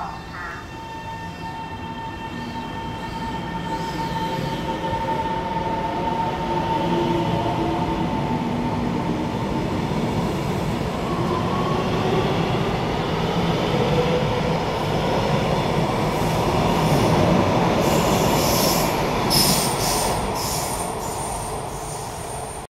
call.